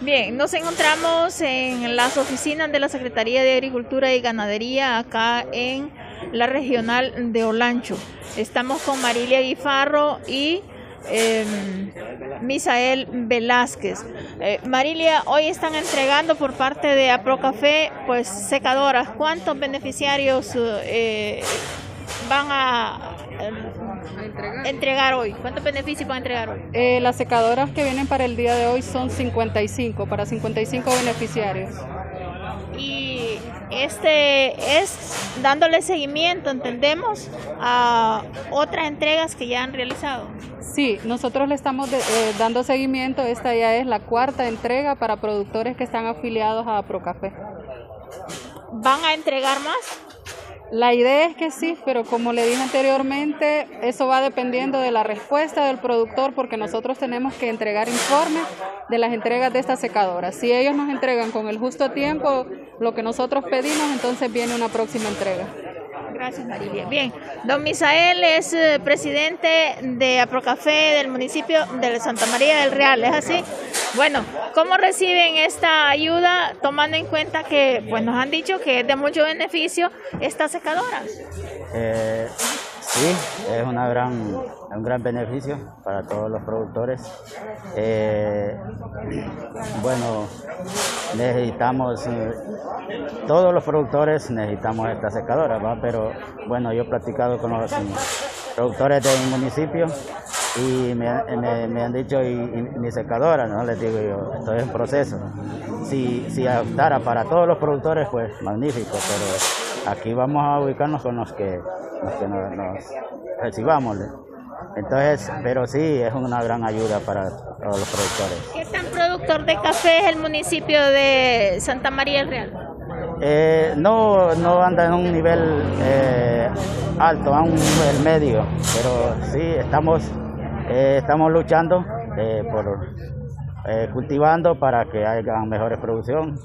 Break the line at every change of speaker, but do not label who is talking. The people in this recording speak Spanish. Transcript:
Bien, nos encontramos en las oficinas de la Secretaría de Agricultura y Ganadería acá en la regional de Olancho. Estamos con Marilia Guifarro y em, Misael Velázquez. Eh, Marilia, hoy están entregando por parte de Aprocafé pues secadoras. ¿Cuántos beneficiarios eh, van a entregar. hoy? ¿Cuántos beneficios van a entregar hoy?
Eh, las secadoras que vienen para el día de hoy son 55, para 55 beneficiarios.
Y este es dándole seguimiento, entendemos, a otras entregas que ya han realizado.
Sí, nosotros le estamos eh, dando seguimiento. Esta ya es la cuarta entrega para productores que están afiliados a Procafé.
¿Van a entregar más?
La idea es que sí, pero como le dije anteriormente, eso va dependiendo de la respuesta del productor porque nosotros tenemos que entregar informes de las entregas de esta secadora. Si ellos nos entregan con el justo tiempo lo que nosotros pedimos, entonces viene una próxima entrega.
Gracias, Marilia. Bien, don Misael es eh, presidente de Aprocafé del municipio de Santa María del Real, ¿es así? Bueno, ¿cómo reciben esta ayuda tomando en cuenta que pues, nos han dicho que es de mucho beneficio esta secadora?
Eh, Sí, es una gran, un gran beneficio para todos los productores. Eh, bueno, necesitamos, eh, todos los productores necesitamos esta secadora, ¿va? pero bueno, yo he platicado con los productores del municipio y me, han dicho, y, mi secadora, ¿no? Les digo yo, estoy en proceso. Si, si adaptara para todos los productores, pues magnífico, pero aquí vamos a ubicarnos con los que que nos, recibamos. Entonces, pero sí, es una gran ayuda para todos los productores.
¿Qué tan productor de café es el municipio de Santa María del Real?
Eh, no, no anda en un nivel eh, alto, a un nivel medio, pero sí, estamos, eh, estamos luchando por cultivando para que haya mejores producción